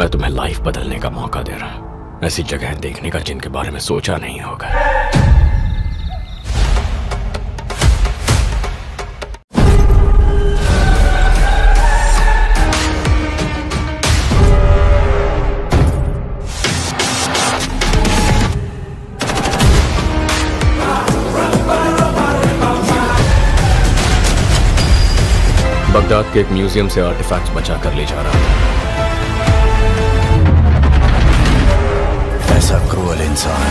मैं तुम्हें लाइफ बदलने का मौका दे रहा हूँ। ऐसी जगह देखने का जिनके बारे में सोचा नहीं होगा। बगदाद के एक म्यूज़ियम से आर्टिफैक्ट्स बचा कर ले जा रहा था क्रूअल इंसान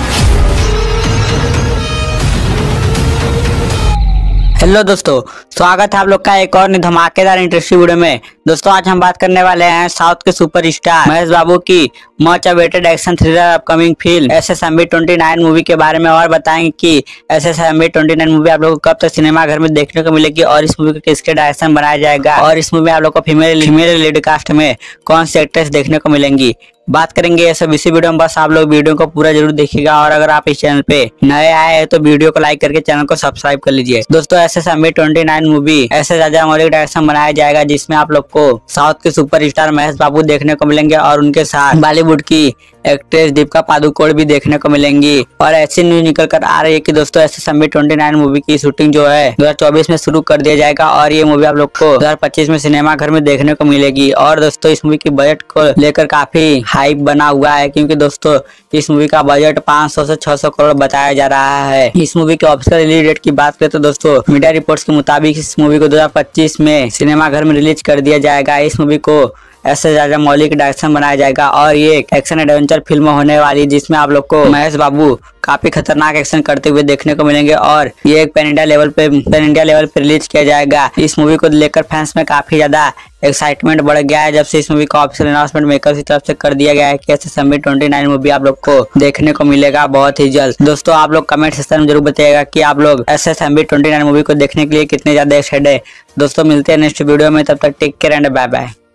हेलो दोस्तों। स्वागत है आप लोग का एक और धमाकेदार इंटरेस्टिंग वीडियो में। दोस्तों, आज हम बात करने वाले हैं साउथ के सुपरस्टार महेश बाबू की much awaited action thriller upcoming film S S M twenty nine movie के बारे में और बताएँगे कि S S M twenty nine movie आप लोग को कब तक सिनेमा घर में देखने को मिलेगी और इस मूवी को किसके डायरेक्शन बनाया जाएगा और इस मूवी में आप लोग को फीमेल फीमेल लीड कास्ट में कौन सी एक्ट्रेस देखने को मिलेंगी। बात करेंगे सब इसी वीडियो में। बस आप लोग वीडियो को पूरा ज़रूर देखिएगा और अगर आप इस चैनल पे नए आए हैं तो वीडियो को लाइक करके चैनल को सब्सक्राइब कर लीजिए। दोस्तों S S M twenty nine movie S Raja मौलिक डायरेक्शन बनाया जाएगा जिसमें आप लोग को साउथ के सुपर स्टार महेश बाबू देखने को मिलेंगे और उनके साथ बॉलीवुड की एक्ट्रेस दीपिका पादुकोण भी देखने को मिलेंगी। और ऐसी न्यूज़ निकल कर आ रही है कि दोस्तों, ऐसे एम ट्वेंटी नाइन मूवी की शूटिंग जो है 2024 में शुरू कर दिया जाएगा और ये मूवी आप लोग को 2025 में सिनेमा घर में देखने को मिलेगी। और दोस्तों, इस मूवी की बजट को लेकर काफ़ी हाइप बना हुआ है क्योंकि दोस्तों, इस मूवी का बजट 500 से 600 करोड़ बताया जा रहा है। इस मूवी के ऑफिशियल रिलीज़ डेट की बात करें तो दोस्तों मीडिया रिपोर्ट्स के मुताबिक इस मूवी को 2025 में सिनेमा घर में रिलीज़ कर दिया जाएगा इस मूवी को। ऐसे ज़्यादा मौलिक डायरेक्शन बनाया जाएगा और ये एक एक्शन एडवेंचर फ़िल्म होने वाली जिसमें आप लोग को महेश बाबू काफ़ी खतरनाक एक्शन करते हुए देखने को मिलेंगे और ये एक पैन इंडिया लेवल पे पैन इंडिया लेवल पे रिलीज़ किया जाएगा। इस मूवी को लेकर फैंस में काफ़ी ज़्यादा एक्साइटमेंट बढ़ गया है, जब से इस मूवी का ऑफिशियल अनाउंसमेंट मेकर की तरफ़ से कर दिया गया है कि ऐसे समी ट्वेंटी नाइन मूवी आप लोग को देखने को मिलेगा बहुत ही जल्द। दोस्तों, आप लोग कमेंट सेक्शन में ज़रूर बताइएगा कि आप लोग S S M B twenty nine movie को देखने के लिए कितने ज़्यादा एक्साइटेड है। दोस्तों, मिलते हैं नेक्स्ट वीडियो में, तब तक take care and bye bye